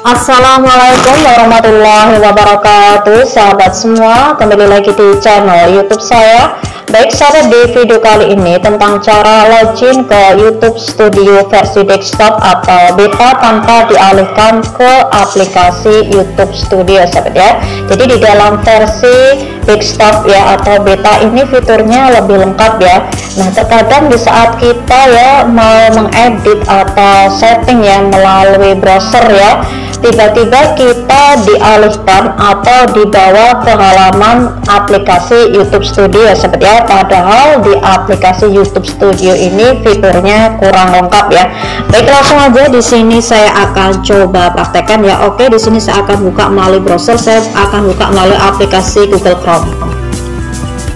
Assalamualaikum warahmatullahi wabarakatuh. Sahabat semua kembali lagi di channel youtube saya. Baik sahabat di video kali ini tentang cara login ke YouTube Studio versi desktop atau beta tanpa dialihkan ke aplikasi YouTube Studio sahabat ya. Jadi di dalam versi desktop ya atau beta ini fiturnya lebih lengkap ya. Nah terkadang di saat kita ya mau mengedit atau setting ya melalui browser ya tiba-tiba kita dialihkan atau dibawa ke halaman aplikasi YouTube Studio. Seperti ya padahal di aplikasi YouTube Studio ini fiturnya kurang lengkap ya. Baik langsung aja di sini saya akan coba praktekkan ya. Oke di sini saya akan buka melalui browser. Saya akan buka melalui aplikasi Google Chrome.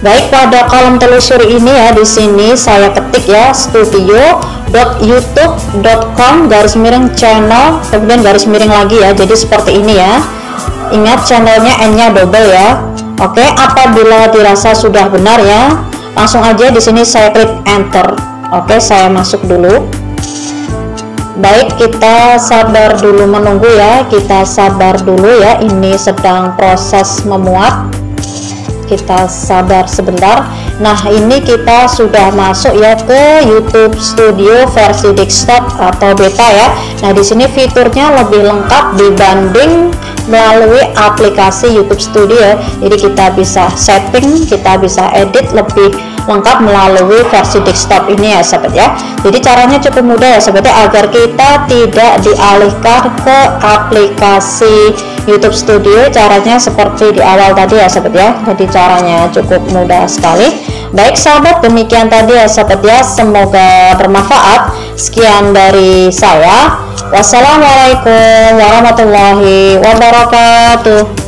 Baik pada kolom telusuri ini ya di sini saya ketik ya studio youtube.com garis miring channel kemudian garis miring lagi ya jadi seperti ini ya. Ingat channelnya n nya double ya. Oke apabila dirasa sudah benar ya langsung aja di sini saya klik enter. Oke saya masuk dulu. Baik kita sabar dulu menunggu ya kita sabar dulu ya ini sedang proses memuat kita sabar sebentar. Nah ini kita sudah masuk ya ke YouTube Studio versi desktop atau beta ya. Nah di sini fiturnya lebih lengkap dibanding melalui aplikasi YouTube Studio. Jadi kita bisa setting kita bisa edit lebih lengkap melalui versi desktop ini ya sahabat ya. Jadi caranya cukup mudah ya sahabat ya agar kita tidak dialihkan ke aplikasi YouTube Studio. Caranya seperti di awal tadi ya sahabat ya. Jadi caranya cukup mudah sekali. Baik sahabat demikian tadi ya sahabat ya. Semoga bermanfaat. Sekian dari saya. Wassalamualaikum warahmatullahi wabarakatuh